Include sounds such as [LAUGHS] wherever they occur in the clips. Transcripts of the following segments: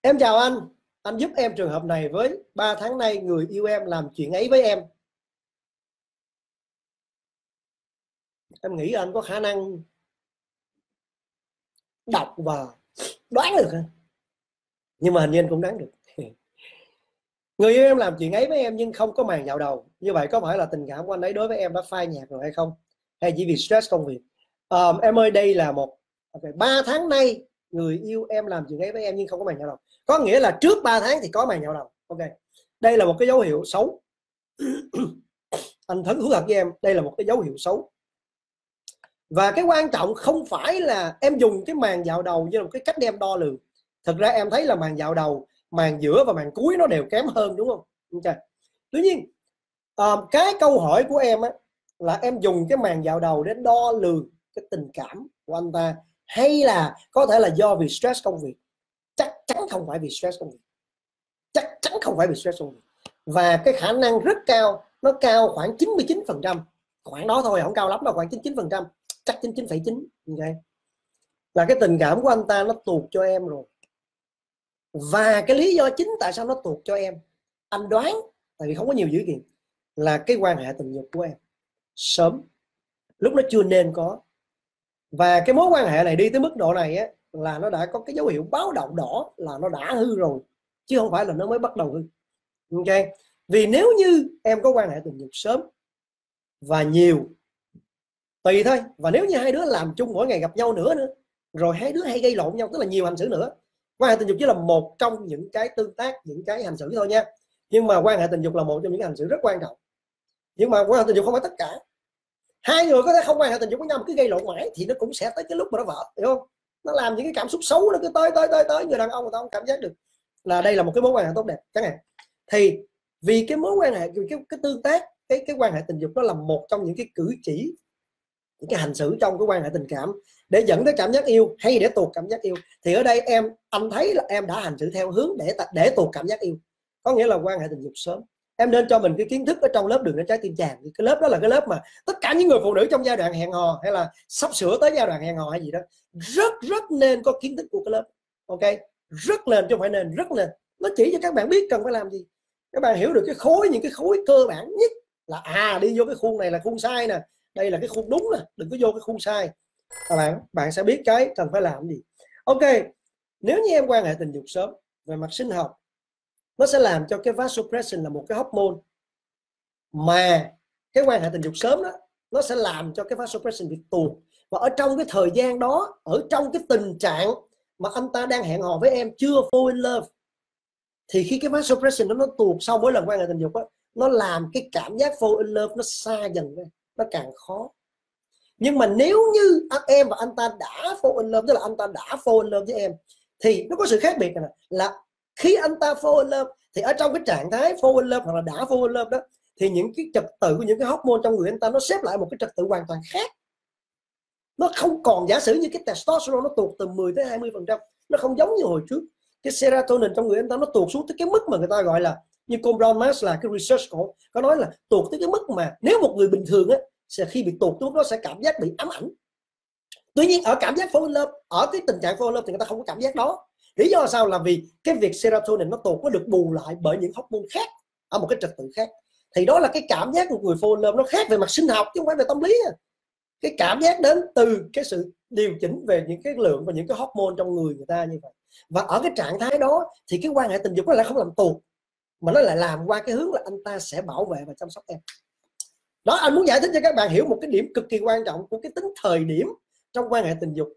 em chào anh. Anh giúp em trường hợp này với 3 tháng nay người yêu em làm chuyện ấy với em. Em nghĩ anh có khả năng đọc và đoán được không? nhưng mà hình như anh cũng đoán được. [LAUGHS] Người yêu em làm chuyện ấy với em nhưng không có màn dạo đầu. Như vậy có phải là tình cảm của anh ấy đối với em đã phai nhạt rồi hay không? Hay chỉ vì stress công việc? Um, em ơi đây là một okay, 3 tháng nay người yêu em làm chuyện ấy với em nhưng không có màn nhậu đầu có nghĩa là trước 3 tháng thì có màn nhậu đầu ok. Đây là một cái dấu hiệu xấu. [CLEARS THROAT] Anh thấn thú thật với em đây là một cái dấu hiệu xấu. Và cái quan trọng không phải là em dùng cái màn dạo đầu như là một cái cách đem đo lường. Thực ra em thấy là màn dạo đầu màn giữa và màn cuối nó đều kém hơn đúng không? Ok. Tuy nhiên um, cái câu hỏi của em á, là em dùng cái màn dạo đầu để đo lường cái tình cảm của anh ta hay là có thể là do vì stress công việc. Chắc chắn không phải vì stress công việc. Chắc chắn không phải vì stress công việc. Và cái khả năng rất cao nó cao khoảng 99 phần trăm. Khoảng đó thôi không cao lắm đâu khoảng 99 phần trăm. Chắc 99,9 okay. là cái tình cảm của anh ta nó tuột cho em rồi. Và cái lý do chính tại sao nó tuột cho em anh đoán tại vì không có nhiều dữ kiện là cái quan hệ tình dục của em. Sớm. Lúc nó chưa nên có và cái mối quan hệ này đi tới mức độ này á, là nó đã có cái dấu hiệu báo động đỏ là nó đã hư rồi, chứ không phải là nó mới bắt đầu hư. Ok? Vì nếu như em có quan hệ tình dục sớm và nhiều, tùy thôi, và nếu như hai đứa làm chung mỗi ngày gặp nhau nữa nữa, rồi hai đứa hay gây lộn nhau, tức là nhiều hành xử nữa, quan hệ tình dục chỉ là một trong những cái tương tác, những cái hành xử thôi nha. Nhưng mà quan hệ tình dục là một trong những hành xử rất quan trọng. Nhưng mà quan hệ tình dục không phải tất cả hai người có thể không quan hệ tình dục với nhau mà cứ gây lộn mãi thì nó cũng sẽ tới cái lúc mà nó vợ hiểu không? Nó làm những cái cảm xúc xấu nó cứ tới tới tới tới. Người đàn ông người ta không cảm giác được là đây là một cái mối quan hệ tốt đẹp chẳng hạn. Thì vì cái mối quan hệ cái, cái tương tác cái cái quan hệ tình dục nó là một trong những cái cử chỉ những cái hành xử trong cái quan hệ tình cảm để dẫn tới cảm giác yêu hay để tuột cảm giác yêu. Thì ở đây em anh thấy là em đã hành xử theo hướng để để tuột cảm giác yêu. Có nghĩa là quan hệ tình dục sớm em nên cho mình cái kiến thức ở trong lớp đường đến trái tim chàng. Cái lớp đó là cái lớp mà tất cả những người phụ nữ trong giai đoạn hẹn hò hay là sắp sửa tới giai đoạn hẹn hò hay gì đó, rất rất nên có kiến thức của cái lớp, ok? Rất nên chứ không phải nên, rất nên nó chỉ cho các bạn biết cần phải làm gì. Các bạn hiểu được cái khối, những cái khối cơ bản nhất là à đi vô cái khuôn này là khuôn sai nè, đây là cái khuôn đúng nè, đừng có vô cái khuôn sai. Các bạn bạn sẽ biết cái cần phải làm gì. Ok, nếu như em quan hệ tình dục sớm về mặt sinh học nó sẽ làm cho cái vasopressin là một cái hormone mà cái quan hệ tình dục sớm đó nó sẽ làm cho cái vasopressin bị tuột. Và ở trong cái thời gian đó ở trong cái tình trạng mà anh ta đang hẹn hò với em chưa fall in love thì khi cái vasopressin nó nó tuột sau mỗi lần quan hệ tình dục đó, nó làm cái cảm giác fall in love nó xa dần ra nó càng khó. Nhưng mà nếu như em và anh ta đã fall in love tức là anh ta đã fall in love với em thì nó có sự khác biệt này, là khi anh ta fall in love, thì ở trong cái trạng thái fall in love hoặc là đã fall in love đó, thì những cái trật tự của những cái hormone trong người anh ta nó xếp lại một cái trật tự hoàn toàn khác. Nó không còn, giả sử như cái testosterone nó tụt từ 10 tới 20 phần trăm, nó không giống như hồi trước. Cái serotonin trong người anh ta nó tụt xuống tới cái mức mà người ta gọi là, như con Brown là cái research của có nói là tụt tới cái mức mà nếu một người bình thường á, sẽ khi bị tụt xuống nó sẽ cảm giác bị ám ảnh. Tuy nhiên ở cảm giác fall in love, ở cái tình trạng fall in love thì người ta không có cảm giác đó lý do là sao là vì cái việc serotonin nó tụt có được bù lại bởi những hormone khác ở một cái trật tự khác. Thì đó là cái cảm giác của người phô in nó khác về mặt sinh học chứ không phải về tâm lý à. cái cảm giác đến từ cái sự điều chỉnh về những cái lượng và những cái hormone trong người người ta như vậy. Và ở cái trạng thái đó thì cái quan hệ tình dục nó lại không làm tù, mà nó lại làm qua cái hướng là anh ta sẽ bảo vệ và chăm sóc em. Đó, anh muốn giải thích cho các bạn hiểu một cái điểm cực kỳ quan trọng của cái tính thời điểm trong quan hệ tình dục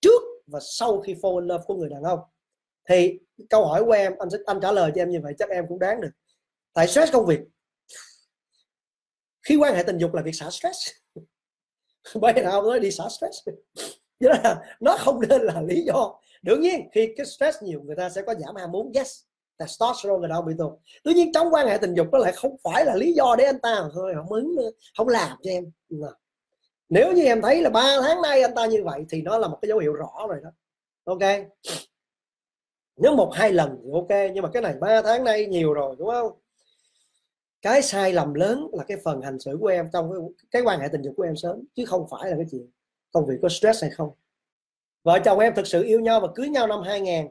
trước và sau khi fall in love của người đàn ông thì câu hỏi của em, anh sẽ, anh trả lời cho em như vậy chắc em cũng đáng được. Tại stress công việc. Khi quan hệ tình dục là việc xả stress. [LAUGHS] Bây nào nói đi xả stress. [LAUGHS] Chứ là nó không nên là lý do. Đương nhiên, khi cái stress nhiều, người ta sẽ có giảm ham muốn. Yes, testosterone người đâu bị tụt. Tuy nhiên, trong quan hệ tình dục nó lại không phải là lý do để anh ta thôi, không ứng, không làm cho em. Nếu như em thấy là ba tháng nay anh ta như vậy thì nó là một cái dấu hiệu rõ rồi đó. Ok? Nếu một hai lần thì ok nhưng mà cái này ba tháng nay nhiều rồi đúng không? Cái sai lầm lớn là cái phần hành xử của em trong cái, cái quan hệ tình dục của em sớm chứ không phải là cái chuyện công việc có stress hay không. Vợ chồng em thực sự yêu nhau và cưới nhau năm 2000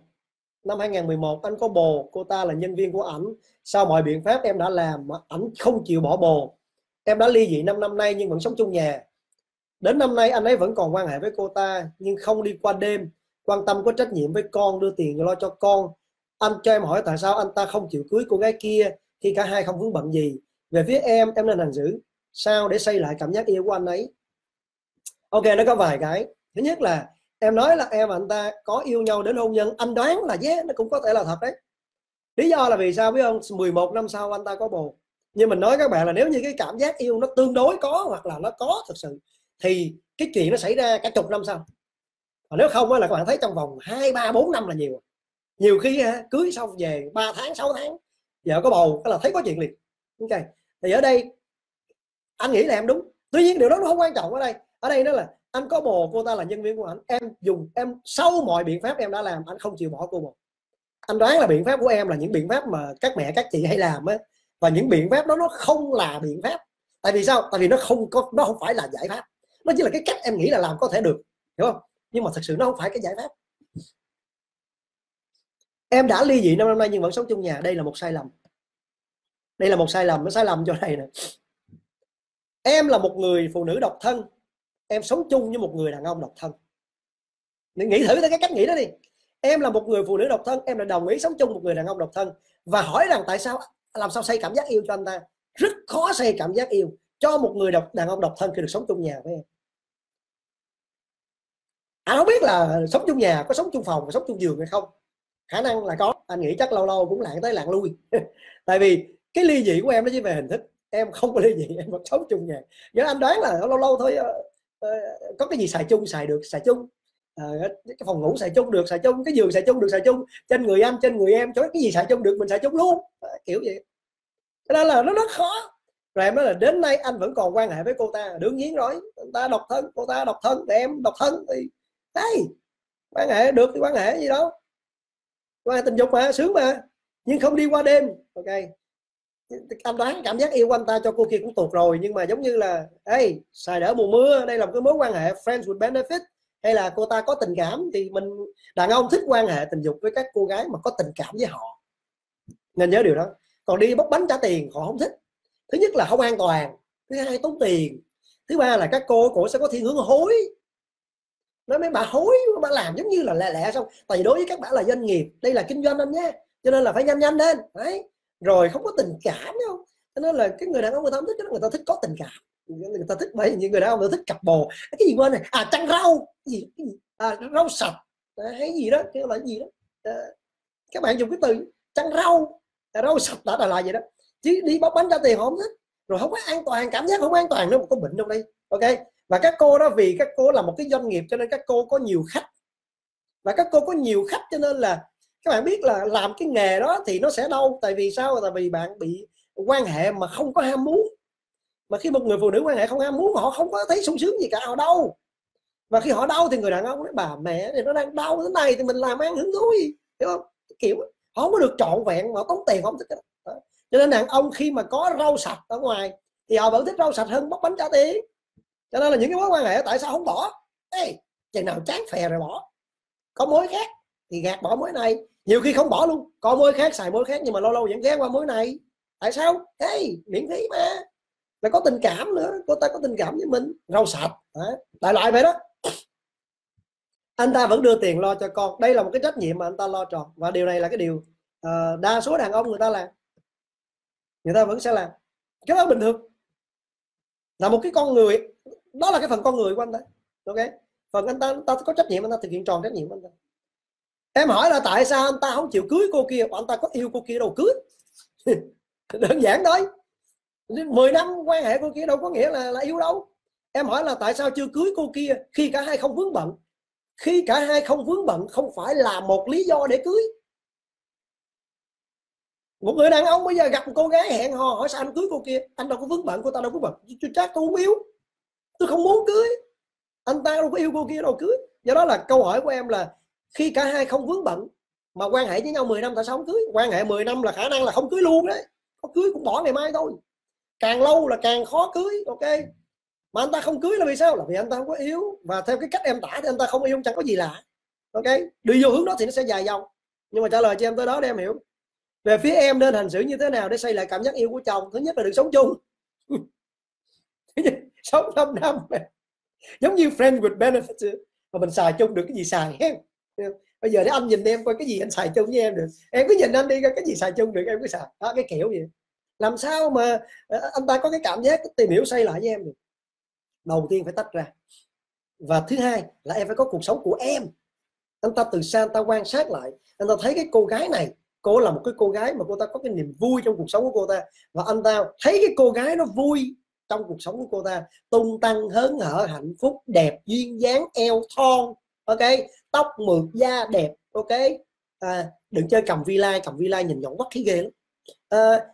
năm 2011 anh có bồ cô ta là nhân viên của ảnh. Sau mọi biện pháp em đã làm mà ảnh không chịu bỏ bồ. Em đã ly dị 5 năm nay nhưng vẫn sống chung nhà. Đến năm nay anh ấy vẫn còn quan hệ với cô ta nhưng không đi qua đêm quan tâm có trách nhiệm với con đưa tiền lo cho con. Anh cho em hỏi tại sao anh ta không chịu cưới cô gái kia khi cả hai không vướng bận gì. Về phía em em nên hành xử sao để xây lại cảm giác yêu của anh ấy? Ok nó có vài cái. Thứ nhất là em nói là em và anh ta có yêu nhau đến hôn nhân. Anh đoán là yeah, nó cũng có thể là thật đấy. Lý do là vì sao biết không? 11 năm sau anh ta có bồ. Nhưng mình nói các bạn là nếu như cái cảm giác yêu nó tương đối có hoặc là nó có thật sự thì cái chuyện nó xảy ra cả chục năm sau còn nếu không là các bạn thấy trong vòng hai, ba, bốn năm là nhiều. Nhiều khi cưới xong về 3 tháng 6 tháng, vợ có bầu là thấy có chuyện liền. Ok, thì ở đây, anh nghĩ là em đúng. Tuy nhiên điều đó nó không quan trọng ở đây. Ở đây đó là anh có bồ, cô ta là nhân viên của anh em dùng, em sau mọi biện pháp em đã làm, anh không chịu bỏ cô bồ. Anh đoán là biện pháp của em là những biện pháp mà các mẹ, các chị hay làm á. Và những biện pháp đó nó không là biện pháp. Tại vì sao? Tại vì nó không có, nó không phải là giải pháp. Nó chỉ là cái cách em nghĩ là làm có thể được. Hiểu không? Nhưng mà thật sự nó không phải cái giải pháp. Em đã ly dị năm năm nay nhưng vẫn sống chung nhà. Đây là một sai lầm. Đây là một sai lầm. Nó sai lầm cho này nè. Em là một người phụ nữ độc thân. Em sống chung với một người đàn ông độc thân. Nghĩ thử cái cách nghĩ đó đi. Em là một người phụ nữ độc thân. Em là đồng ý sống chung một người đàn ông độc thân. Và hỏi rằng tại sao, làm sao xây cảm giác yêu cho anh ta? Rất khó xây cảm giác yêu cho một người độc, đàn ông độc thân khi được sống chung nhà với em anh không biết là sống chung nhà có sống chung phòng, có sống chung giường hay không? Khả năng là có. Anh nghĩ chắc lâu lâu cũng lạng tới lạng lui. [LAUGHS] Tại vì cái ly dị của em nó chỉ về hình thức, em không có ly dị, em vẫn sống chung nhà. Nhớ anh đoán là lâu lâu thôi ờ, ờ, có cái gì xài chung, xài được, xài chung. Ờ, cái phòng ngủ xài chung được, xài chung, cái giường xài chung được, xài chung. Trên người anh, trên người em chỗ cái gì xài chung được, mình xài chung luôn. Kiểu vậy. Cho nên là nó rất khó. Rồi em nói là đến nay anh vẫn còn quan hệ với cô ta. Đương nhiên rồi ta độc thân, cô ta độc thân thì em độc thân, thì hey, quan hệ được thì quan hệ gì đâu quan hệ tình dục mà sướng mà nhưng không đi qua đêm. Ok. Anh đoán cảm giác yêu anh ta cho cô kia cũng tuột rồi nhưng mà giống như là hey, xài đỡ mùa mưa đây là một cái mối quan hệ friends with benefit. Hay là cô ta có tình cảm thì mình đàn ông thích quan hệ tình dục với các cô gái mà có tình cảm với họ. Nên nhớ điều đó. Còn đi bốc bánh trả tiền họ không thích. Thứ nhất là không an toàn thứ hai tốn tiền thứ ba là các cô cổ sẽ có thiên hướng hối nói mấy bà hối bà làm giống như là lẹ lẹ xong. Tại vì đối với các bạn là doanh nghiệp đây là kinh doanh anh nhé. Cho nên là phải nhanh nhanh lên đấy. Rồi không có tình cảm không? Cho nên là cái người đàn ông người ta không thích người ta thích có tình cảm. Người ta thích bởi những người đàn ông người ta thích cặp bồ. Cái gì quên này à trăng rau. Cái gì, cái gì? À, rau sạch. À, hay gì đó cái là gì đó. À, các bạn dùng cái từ trăng rau. À, rau sạch đã là, là vậy đó. Chứ đi bóc bánh ra tiền không thích. Rồi không có an toàn cảm giác không an toàn đâu có bệnh trong đây. Ok? Và các cô đó, vì các cô là một cái doanh nghiệp cho nên các cô có nhiều khách. Và các cô có nhiều khách cho nên là các bạn biết là làm cái nghề đó thì nó sẽ đau. Tại vì sao? Tại vì bạn bị quan hệ mà không có ham muốn. Mà khi một người phụ nữ quan hệ không ham muốn, họ không có thấy sung sướng gì cả, họ đau. Và khi họ đau thì người đàn ông nói, bà mẹ thì nó đang đau thế này thì mình làm ăn hứng thú gì hiểu không? Kiểu họ không có được trọn vẹn mà tốn tiền không thích cho nên đàn ông khi mà có rau sạch ở ngoài thì họ vẫn thích rau sạch hơn bóc bánh trả tiền cho nên là những cái mối quan hệ tại sao không bỏ? Ê, chừng nào chán phè rồi bỏ. Có mối khác thì gạt bỏ mối này. Nhiều khi không bỏ luôn. Có mối khác xài mối khác nhưng mà lâu lâu vẫn ghé qua mối này. Tại sao? Hey, miễn phí mà. Là có tình cảm nữa. Cô ta có tình cảm với mình. Rau sạch. Đại loại vậy đó. Anh ta vẫn đưa tiền lo cho con. Đây là một cái trách nhiệm mà anh ta lo tròn. Và điều này là cái điều uh, đa số đàn ông người ta làm. Người ta vẫn sẽ làm. Cái đó bình thường. Là một cái con người đó là cái phần con người của anh ta. Ok? Phần anh ta, anh ta có trách nhiệm anh ta thực hiện tròn trách nhiệm của anh ta. Em hỏi là tại sao anh ta không chịu cưới cô kia? Anh ta có yêu cô kia đâu cưới. [LAUGHS] Đơn giản thôi. 10 năm quan hệ cô kia đâu có nghĩa là là yêu đâu. Em hỏi là tại sao chưa cưới cô kia khi cả hai không vướng bận? Khi cả hai không vướng bận không phải là một lý do để cưới. Một người đàn ông bây giờ gặp một cô gái hẹn hò hỏi sao anh cưới cô kia? Anh đâu có vướng bận cô ta đâu có bận. Chắc tôi không yếu tôi không muốn cưới. Anh ta đâu có yêu cô kia đâu, cưới. Do đó là câu hỏi của em là khi cả hai không vướng bận, mà quan hệ với nhau 10 năm tại sao không cưới? Quan hệ 10 năm là khả năng là không cưới luôn đấy. Có cưới cũng bỏ ngày mai thôi. Càng lâu là càng khó cưới, ok? Mà anh ta không cưới là vì sao? Là vì anh ta không có yếu và theo cái cách em tả thì anh ta không yêu, chẳng có gì lạ, ok? Đi vô hướng đó thì nó sẽ dài dòng. Nhưng mà trả lời cho em tới đó để em hiểu. Về phía em nên hành xử như thế nào để xây lại cảm giác yêu của chồng? Thứ nhất là đừng sống chung. [LAUGHS] sống 5 năm giống như friend with benefits mà mình xài chung được cái gì xài em. Bây giờ để anh nhìn em coi cái gì anh xài chung với em được. Em cứ nhìn anh đi coi cái gì xài chung được, em cứ xài. Đó, cái kiểu vậy. Làm sao mà ờ, anh ta có cái cảm giác tìm hiểu xây lại với em được? Đầu tiên phải tách ra. Và thứ hai là em phải có cuộc sống của em. Anh ta từ xa, anh ta quan sát lại. Anh ta thấy cái cô gái này, cô là một cái cô gái mà cô ta có cái niềm vui trong cuộc sống của cô ta. Và anh ta thấy cái cô gái nó vui trong cuộc sống của cô ta tung tăng hớn hở hạnh phúc đẹp duyên dáng eo thon ok? Tóc mượt da đẹp ok? À, đừng chơi cầm vi lai cầm vi lai nhìn nhọn quắc khí ghê lắm. À,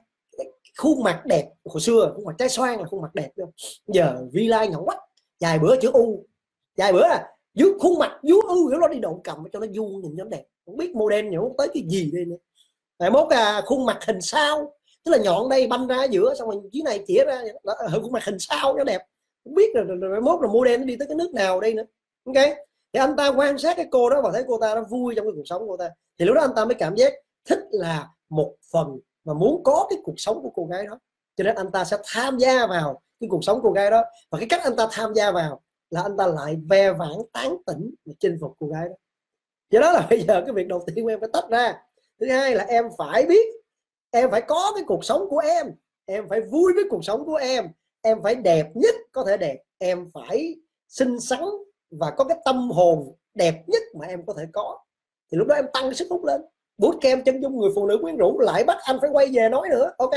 khuôn mặt đẹp hồi xưa khuôn mặt trái xoan là khuôn mặt đẹp không? Giờ vi lai nhọn quắc dài bữa chữ u dài bữa à dưới khuôn mặt dưới u nó đi độn cầm cho nó vuông nhìn nó đẹp. Không biết model nhổ tới cái gì đây nữa. Tại mốt à, khuôn mặt hình sao? Tức là nhọn đây banh ra giữa xong rồi dưới này chĩa ra khuôn mặt hình sao nó đẹp. Không biết rồi, rồi, rồi mốt là mua đen nó đi tới cái nước nào đây nữa. Ok. Thì anh ta quan sát cái cô đó và thấy cô ta nó vui trong cái cuộc sống của cô ta. Thì lúc đó anh ta mới cảm giác thích là một phần mà muốn có cái cuộc sống của cô gái đó. Cho nên anh ta sẽ tham gia vào cái cuộc sống cô gái đó. Và cái cách anh ta tham gia vào là anh ta lại ve vãn tán tỉnh để chinh phục cô gái đó. Do đó là [LAUGHS] bây giờ cái việc đầu tiên của em phải tách ra. Thứ hai là em phải biết em phải có cái cuộc sống của em. Em phải vui với cuộc sống của em. Em phải đẹp nhất có thể đẹp. Em phải xinh xắn và có cái tâm hồn đẹp nhất mà em có thể có. Thì lúc đó em tăng sức hút lên. Bút kem chân dung người phụ nữ quyến rũ lại bắt anh phải quay về nói nữa, ok?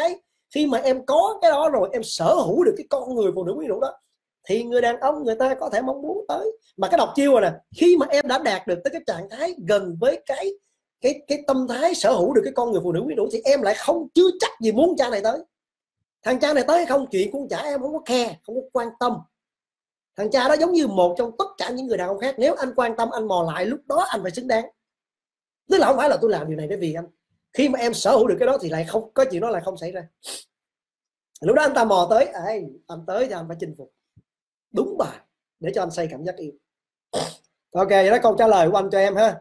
Khi mà em có cái đó rồi, em sở hữu được cái con người phụ nữ quyến rũ đó, thì người đàn ông người ta có thể mong muốn tới. Mà cái đọc chiêu rồi nè, khi mà em đã đạt được tới cái trạng thái gần với cái cái cái tâm thái sở hữu được cái con người phụ nữ quyến rũ thì em lại không, chưa chắc gì muốn cha này tới. Thằng cha này tới hay không, chuyện của chả, em không có khe không có quan tâm. Thằng cha đó giống như một trong tất cả những người đàn ông khác, nếu anh quan tâm, anh mò lại, lúc đó anh phải xứng đáng. Tức là không phải là tôi làm điều này để vì anh. Khi mà em sở hữu được cái đó thì lại không, có chuyện đó lại không xảy ra. Lúc đó anh ta mò tới ấy anh tới thì anh phải chinh phục. Đúng bài, để cho anh xây cảm giác yêu. Ok, vậy đó, câu trả lời của anh cho em ha.